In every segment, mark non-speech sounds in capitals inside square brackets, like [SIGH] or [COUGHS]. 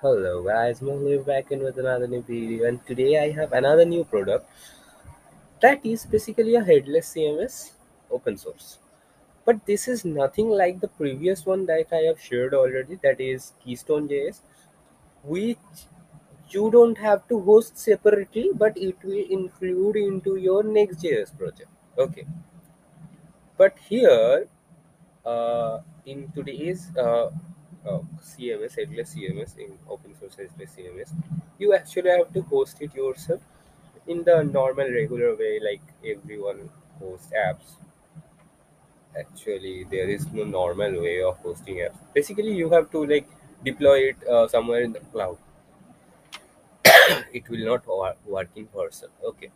Hello guys, Mehul back in with another new video and today I have another new product that is basically a headless CMS open source. But this is nothing like the previous one that I have shared already that is Keystone JS which you don't have to host separately but it will include into your next JS project. Okay. But here uh, in today's uh, uh, CMS, headless CMS, in open source headless CMS, you actually have to host it yourself in the normal, regular way, like everyone hosts apps. Actually, there is no normal way of hosting apps. Basically, you have to like deploy it uh, somewhere in the cloud. [COUGHS] it will not wo- work in person. Okay,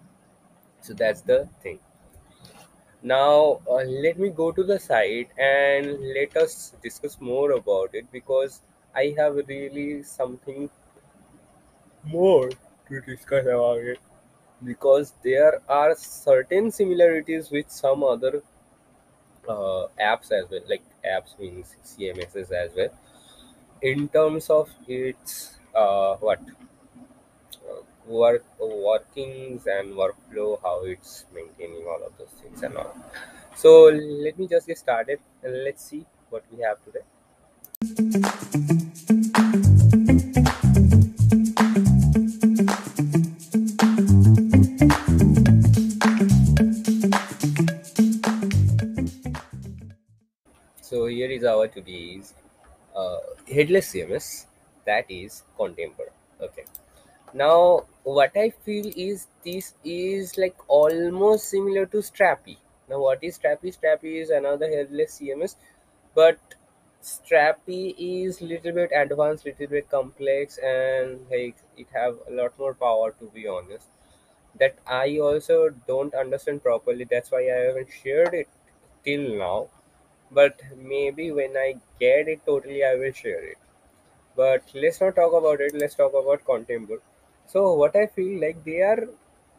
so that's the thing. Now, uh, let me go to the site and let us discuss more about it because I have really something more to discuss about it. Because there are certain similarities with some other uh, apps as well, like apps means CMSs as well, in terms of its uh, what work workings and workflow, how it's maintaining all of those things and all. So let me just get started and let's see what we have today. So here is our today's uh, headless CMS that is Contember. Okay. Now what I feel is this is like almost similar to Strapi. Now what is Strapi? Strapi is another headless CMS, but Strapi is little bit advanced, little bit complex, and like it have a lot more power to be honest. That I also don't understand properly. That's why I haven't shared it till now. But maybe when I get it totally, I will share it. But let's not talk about it. Let's talk about Contember. So what I feel like they are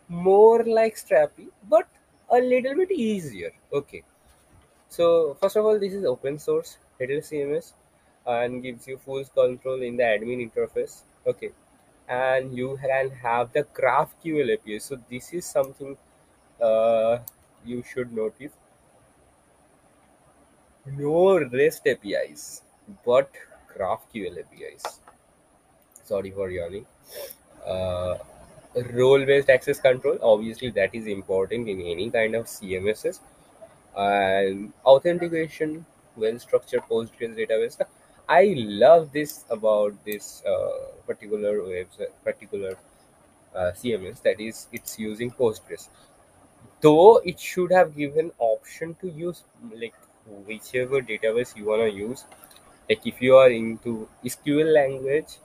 more like Strapi, but a little bit easier. Okay. So first of all, this is open source headless CMS and gives you full control in the admin interface. Okay, and you can have the GraphQL API. So this is something uh, you should notice. No REST APIs, but GraphQL APIs. Sorry for yawning. Uh, role-based access control. Obviously, that is important in any kind of CMSs and authentication well structured postgres database. I love this about this uh, particular website particular uh, cms that is it's using postgres. Though it should have given option to use like whichever database you want to use. Like if you are into sql language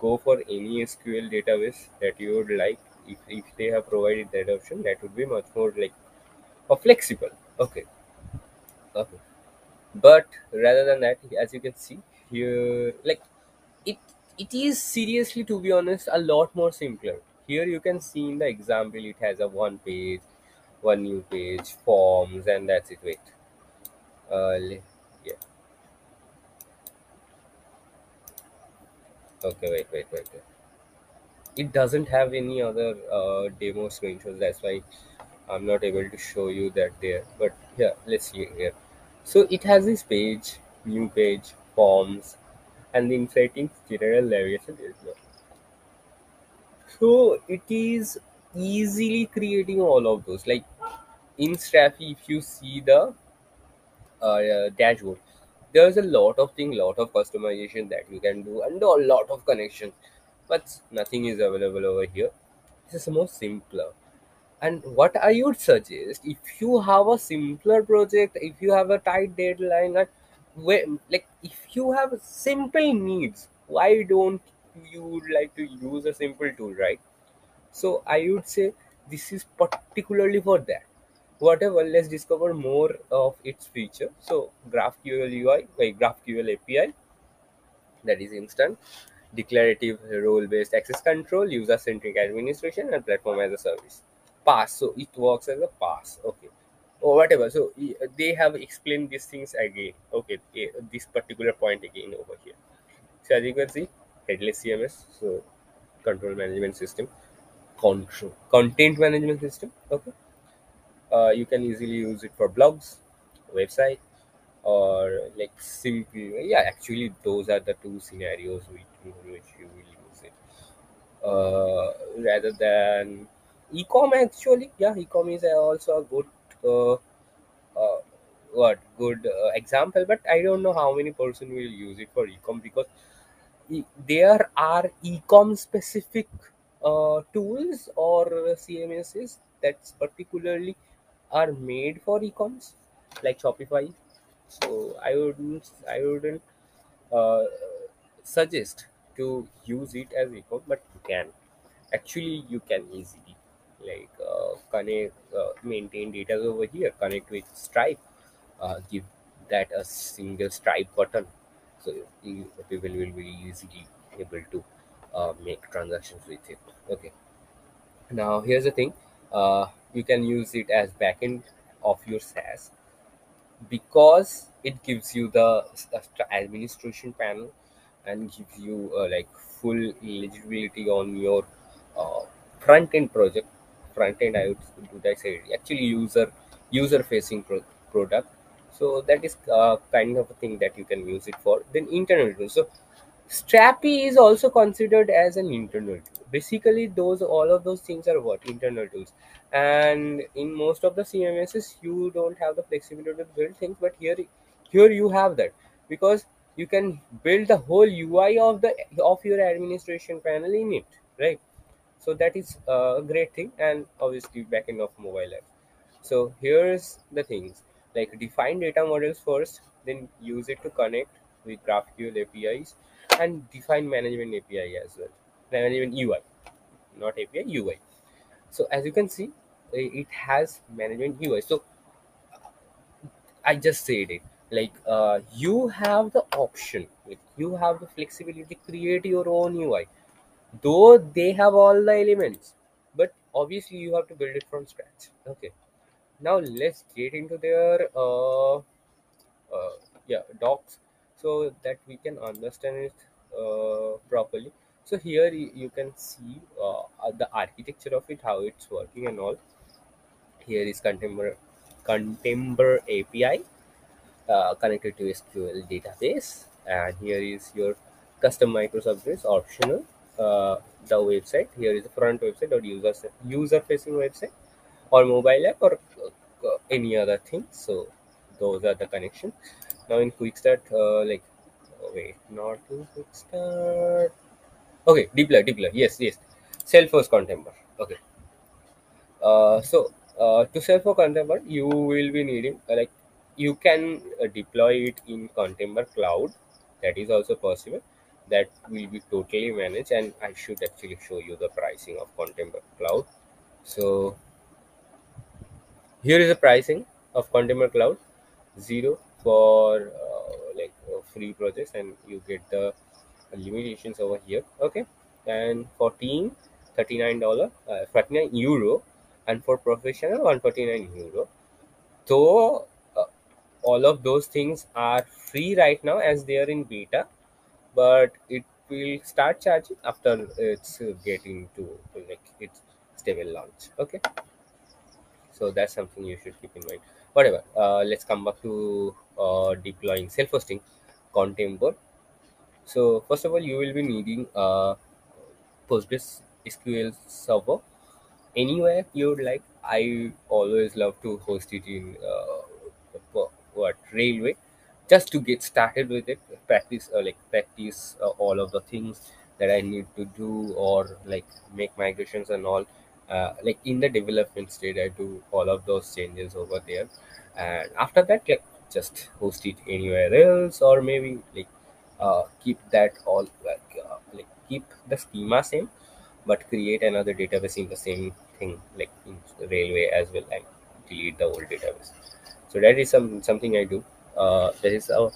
go for any sql database that you would like. If, if they have provided that option that would be much more like uh, flexible. Okay. Okay. But rather than that as you can see here like it it is seriously to be honest a lot more simpler. Here you can see in the example it has a one page one new page forms and that's it. Wait. Uh le- yeah okay wait wait wait, it doesn't have any other uh, demo screenshots that's why i'm not able to show you that there but yeah let's see here so it has this page new page forms and the inciting general navigation is there. So it is easily creating all of those. Like in Strapi, if you see the uh, dashboard, there's a lot of thing, lot of customization that you can do, and a lot of connections. But nothing is available over here. This is more simpler. And what I would suggest, if you have a simpler project, if you have a tight deadline, and when, like if you have simple needs, why don't you like to use a simple tool, right? So I would say this is particularly for that. Whatever, let's discover more of its feature. So GraphQL UI, like GraphQL API, that is instant, declarative role-based access control, user-centric administration, and platform as a service. PaaS. So it works as a PaaS. Okay. Or whatever. So they have explained these things again. Okay. eh, This particular point again over here. So as you can see, headless CMS, so control management system, control content management system. Okay, uh, you can easily use it for blogs, website, or like simply yeah. Actually, those are the two scenarios which which you will use it. Uh, rather than ecom actually yeah ecom is also a good uh, uh, what good uh, example but i don't know how many person will use it for ecom because there are ecom specific uh, tools or cmss that's particularly are made for ecoms like shopify. So i wouldn't i wouldn't uh, suggest to use it as ecom but you can. Actually you can easily like uh, connect uh, maintain data over here connect with stripe uh, give that a single stripe button. So people will be easily able to uh, make transactions with it. Okay. Now here's the thing uh, you can use it as backend of your SaaS because it gives you the administration panel and gives you uh, like full eligibility on your uh, front end project front end i would would i say actually user user facing pro- product. So that is uh, kind of a thing that you can use it for. Then internal tools. So strapi is also considered as an internal tool basically those all of those things are what? Internal tools. And in most of the cmss you don't have the flexibility to build things but here here you have that. Because you can build the whole ui of the of your administration panel in it right? So that is a great thing and obviously backend of mobile app. So here's the things. Like define data models first then use it to connect with graphql apis and define management api as well management ui not api ui so as you can see it has management ui so i just said it like uh, you have the option like you have the flexibility to create your own ui though they have all the elements but obviously you have to build it from scratch. Okay. Now let's get into their uh, uh, yeah docs so that we can understand it uh, properly so here you, can see uh, uh, the architecture of it how it's working and all here is Contember Contember api uh, connected to SQL database. And here is your custom microservice optional. Uh, the website here is the front website or user user facing website or mobile app or uh, any other thing. So those are the connections. Now in quick start, uh, like oh, wait, not in quick start. Okay, deploy, deploy. Yes, yes. Salesforce Contember. Okay. Uh, so uh, for Contember, you will be needing uh, like you can uh, deploy it in Contember Cloud. That is also possible. That will be totally managed, and I should actually show you the pricing of Contember Cloud. So here is the pricing of Contember Cloud. Zero for uh, like uh, free projects, and you get the limitations over here. Okay, and for team, thirty nine dollar, uh, thirty nine euro, and for professional, one forty nine euro. So uh, all of those things are free right now as they are in beta, but it will start charging after it's getting to like its stable launch. Okay so that's something you should keep in mind whatever uh, let's come back to uh, deploying self-hosting Contember so first of all you will be needing a postgres sql server. Anywhere you would like i always love to host it in uh, what railway just to get started with it practice uh, like practice uh, all of the things that i need to do or like make migrations and all. Uh, like in the development state i do all of those changes over there. And after that like just host it anywhere else or maybe like uh, keep that all like, uh, like keep the schema same but create another database in the same thing like in railway as well and delete the old database. So that is some something i do. Uh, there is a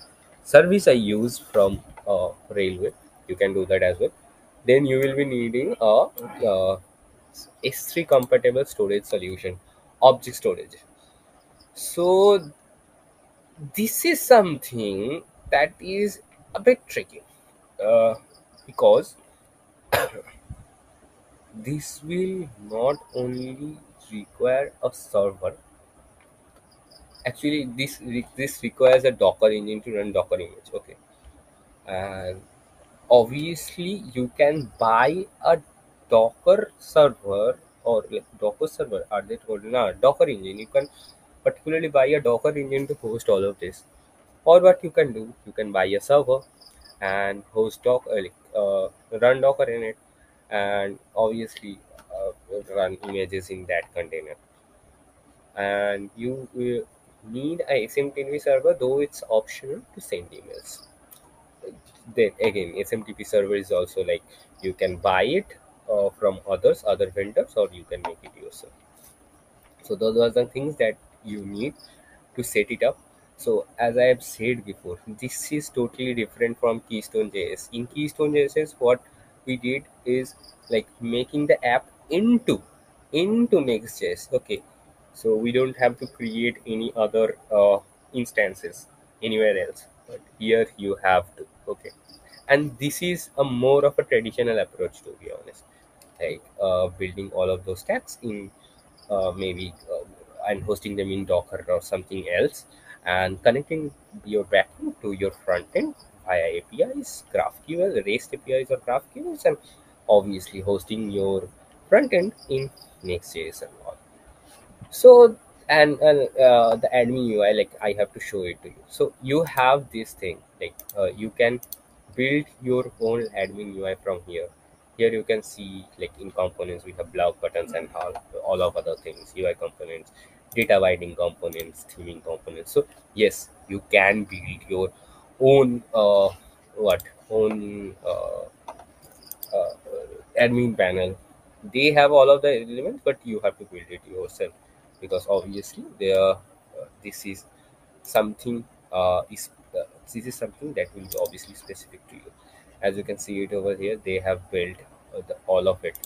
service i use from uh, railway. You can do that as well. Then you will be needing a uh, s3 compatible storage solution object storage. So this is something that is a bit tricky uh, because [COUGHS] this will not only require a server. Actually this this requires a docker engine to run docker image okay? And obviously you can buy a docker server or like docker server are they called no, docker engine. You can particularly buy a docker engine to host all of this or what you can do you can buy a server and host doc uh, like, uh, run docker in it and obviously uh, run images in that container. And you will need a SMTP server though it's optional to send emails. Then again SMTP server is also like you can buy it uh, from others other vendors or you can make it yourself. So those are the things that you need to set it up so as i have said before this is totally different from keystone js in keystone js what we did is like making the app into into next.js okay? So we don't have to create any other uh, instances anywhere else but here you have to okay? And this is a more of a traditional approach to be honest. Like uh, building all of those stacks in uh, maybe uh, and hosting them in docker or something else and connecting your backend to your front end via apis graphql rest apis or graphql and obviously hosting your front end in next.js and all. So and, uh, the admin ui like i have to show it to you. So you have this thing like uh, you can build your own admin ui from here. Here you can see like in components we have blog buttons and all, all of other things ui components data binding components theming components. So yes you can build your own uh, what? Own uh, uh, admin panel. They have all of the elements but you have to build it yourself because obviously they are uh, this is something uh, is uh, this is something that will be obviously specific to you. As you can see it over here they have built the, all of it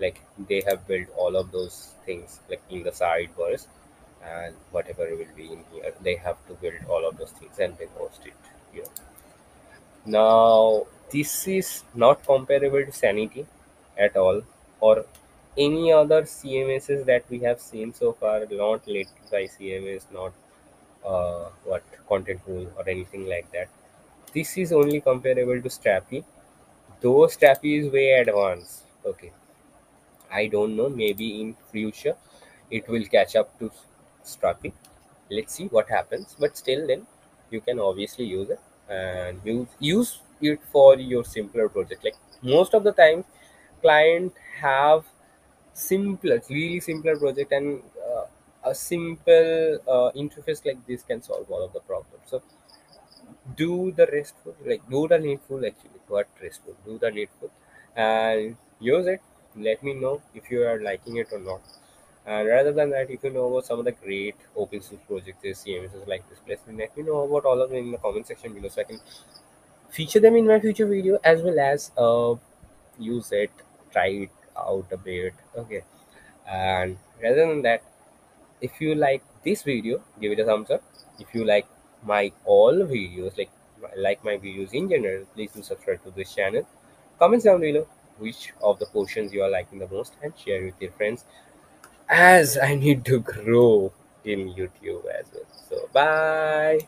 like they have built all of those things like in the sidebars and whatever will be in here they have to build all of those things and then host it here now this is not comparable to sanity at all or any other cmss that we have seen so far. Not Netlify cms not uh, what content pool or anything like that. This is only comparable to strapi though strapi is way advanced okay i don't know maybe in future it will catch up to strapi let's see what happens but still then you can obviously use it and use use it for your simpler project. Like most of the time client have simpler really simpler project and uh, a simple uh, interface like this can solve all of the problems. So do the restful like do the needful actually what restful do the needful and use it let me know if you are liking it or not. And rather than that if you know about some of the great open source projects cmss like this please let me know about all of them in the comment section below so i can feature them in my future video as well as uh, use it try it out a bit okay? And rather than that if you like this video give it a thumbs up. If you like my all videos like like my videos in general please do subscribe to this channel. Comments down below which of the portions you are liking the most and share with your friends as i need to grow in youtube as well. So bye